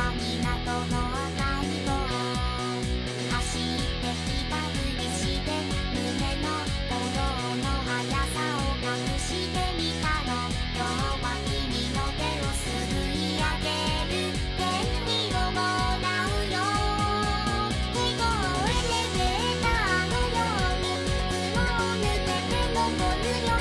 は港の赤走ってひたふりして胸の鼓の速さを隠してみたの今日は君の手をすくいげる天気をもらうよ手をエレベのようにをけてるよ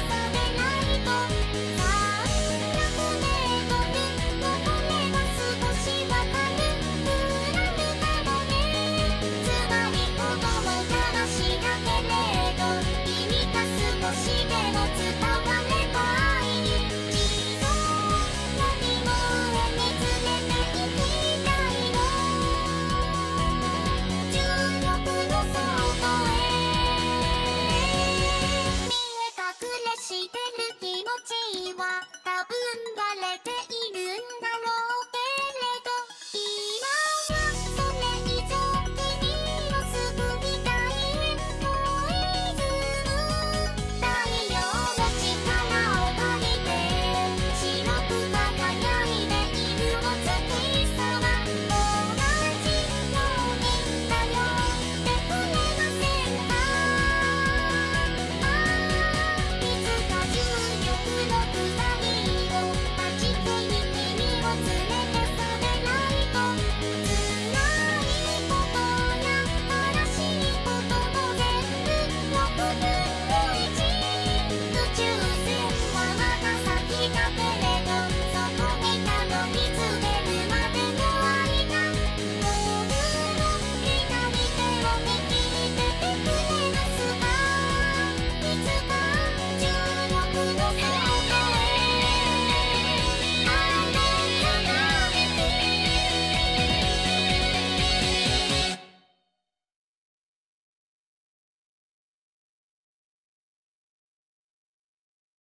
ちは多分バレて Yeah.